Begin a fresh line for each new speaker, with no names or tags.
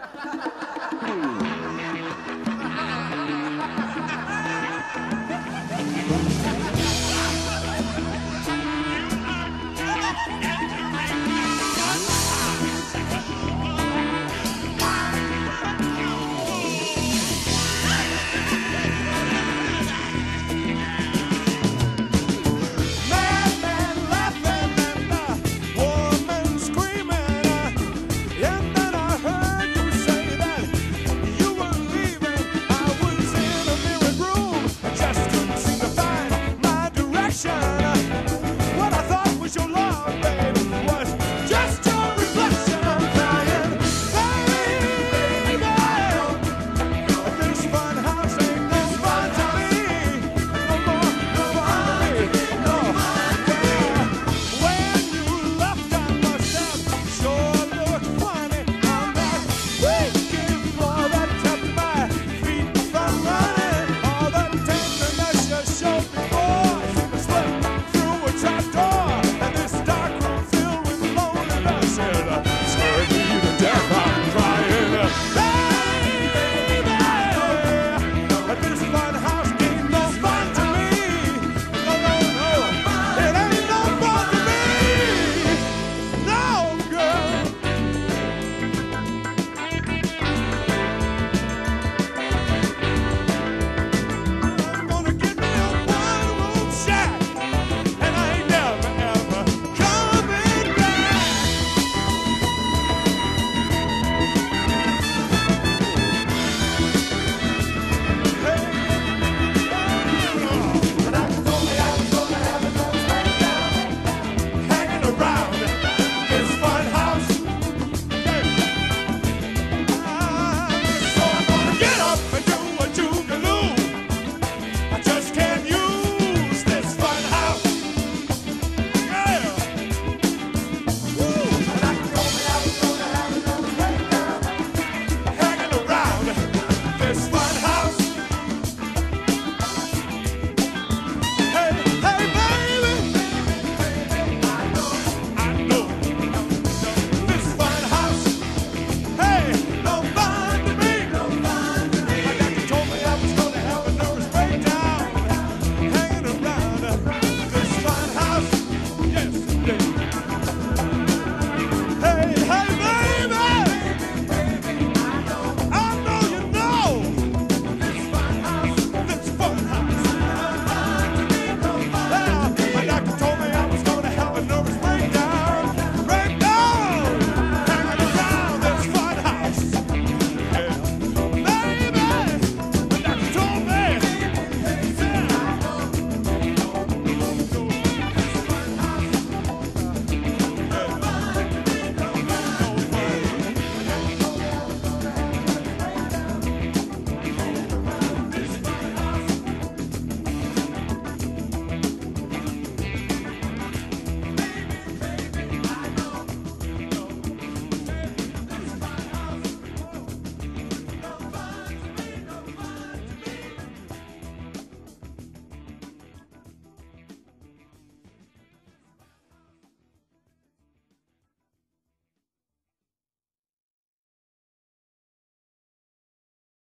Hmm.